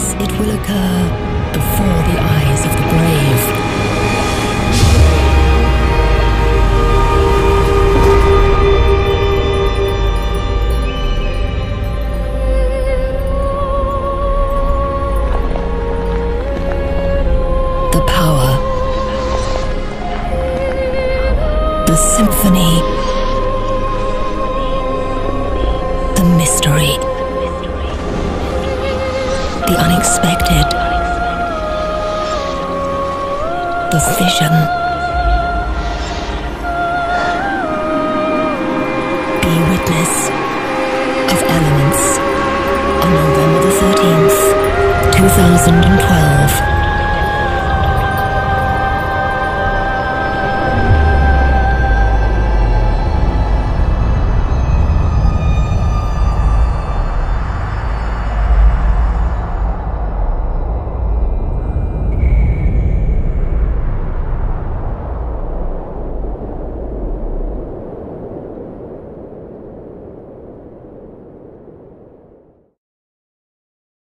it will occur before the eyes of the brave. The unexpected. The vision. Be witness of elements on November the 13th, 2012.